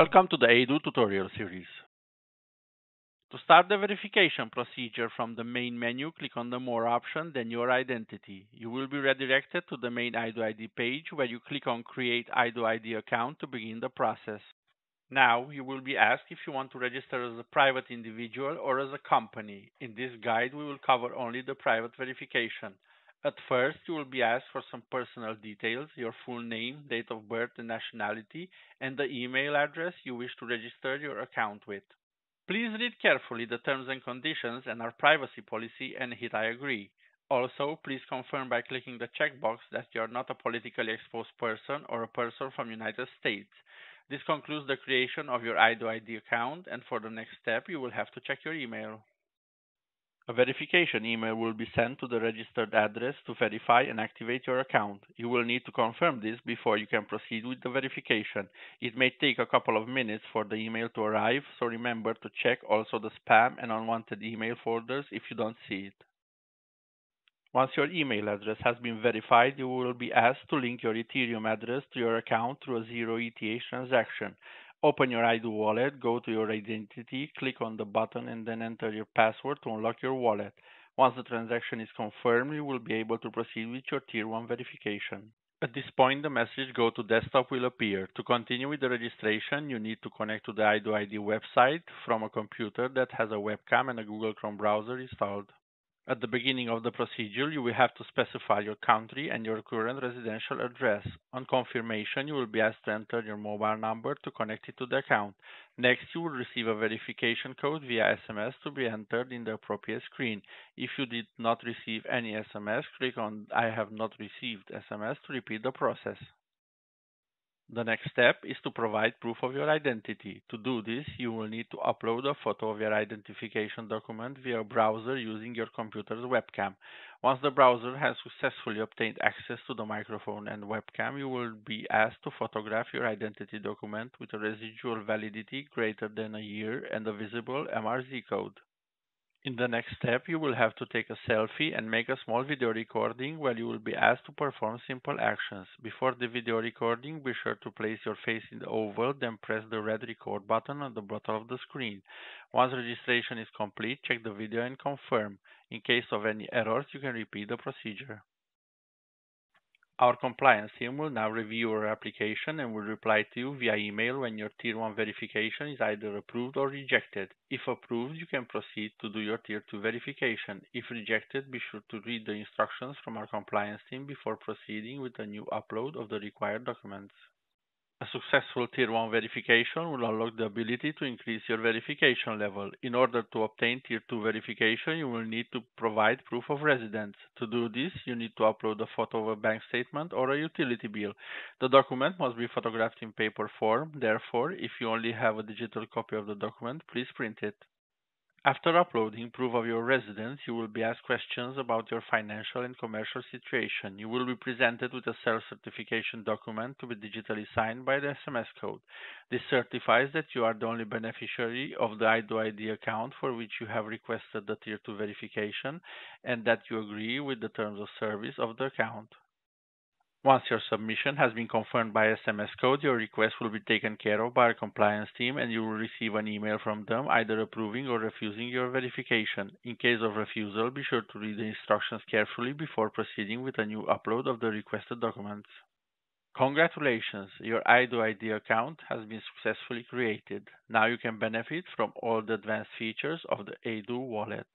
Welcome to the Eidoo tutorial series. To start the verification procedure from the main menu, click on the More option, then Your Identity. You will be redirected to the main Eidoo ID page where you click on Create Eidoo ID account to begin the process. Now, you will be asked if you want to register as a private individual or as a company. In this guide, we will cover only the private verification. At first, you will be asked for some personal details, your full name, date of birth and nationality, and the email address you wish to register your account with. Please read carefully the terms and conditions and our privacy policy and hit I agree. Also, please confirm by clicking the checkbox that you are not a politically exposed person or a person from United States. This concludes the creation of your Eidoo ID account, and for the next step, you will have to check your email. A verification email will be sent to the registered address to verify and activate your account. You will need to confirm this before you can proceed with the verification. It may take a couple of minutes for the email to arrive, so remember to check also the spam and unwanted email folders if you don't see it. Once your email address has been verified, you will be asked to link your Ethereum address to your account through a zero ETH transaction. Open your Eidoo wallet, go to your identity, click on the button, and then enter your password to unlock your wallet. Once the transaction is confirmed, you will be able to proceed with your Tier 1 verification. At this point, the message Go to Desktop will appear. To continue with the registration, you need to connect to the Eidoo ID website from a computer that has a webcam and a Google Chrome browser installed. At the beginning of the procedure, you will have to specify your country and your current residential address. On confirmation, you will be asked to enter your mobile number to connect it to the account. Next, you will receive a verification code via SMS to be entered in the appropriate screen. If you did not receive any SMS, click on I have not received SMS to repeat the process. The next step is to provide proof of your identity. To do this, you will need to upload a photo of your identification document via browser using your computer's webcam. Once the browser has successfully obtained access to the microphone and webcam, you will be asked to photograph your identity document with a residual validity greater than a year and a visible MRZ code. In the next step, you will have to take a selfie and make a small video recording where you will be asked to perform simple actions. Before the video recording, be sure to place your face in the oval, then press the red record button on the bottom of the screen. Once registration is complete, check the video and confirm. In case of any errors, you can repeat the procedure. Our compliance team will now review your application and will reply to you via email when your Tier 1 verification is either approved or rejected. If approved, you can proceed to do your Tier 2 verification. If rejected, be sure to read the instructions from our compliance team before proceeding with a new upload of the required documents. A successful Tier 1 verification will unlock the ability to increase your verification level. In order to obtain Tier 2 verification, you will need to provide proof of residence. To do this, you need to upload a photo of a bank statement or a utility bill. The document must be photographed in paper form. Therefore, if you only have a digital copy of the document, please print it. After uploading proof of your residence, you will be asked questions about your financial and commercial situation. You will be presented with a self-certification document to be digitally signed by the SMS code. This certifies that you are the only beneficiary of the Eidoo ID account for which you have requested the Tier 2 verification and that you agree with the terms of service of the account. Once your submission has been confirmed by SMS code, your request will be taken care of by our compliance team and you will receive an email from them either approving or refusing your verification. In case of refusal, be sure to read the instructions carefully before proceeding with a new upload of the requested documents. Congratulations, your Eidoo ID account has been successfully created. Now you can benefit from all the advanced features of the Eidoo wallet.